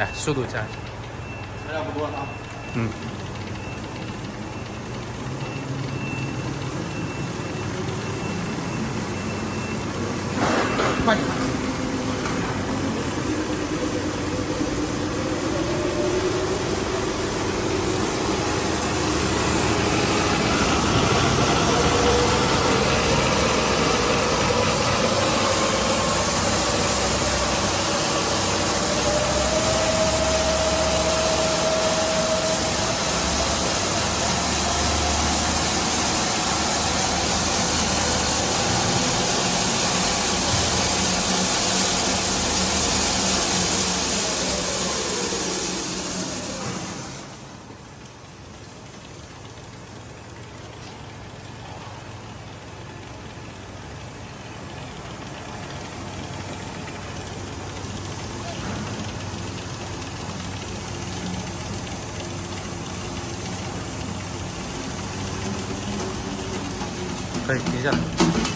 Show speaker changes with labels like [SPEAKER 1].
[SPEAKER 1] 来，速度加一下。
[SPEAKER 2] 材料不多啊。
[SPEAKER 1] 嗯。快点。可以停下来。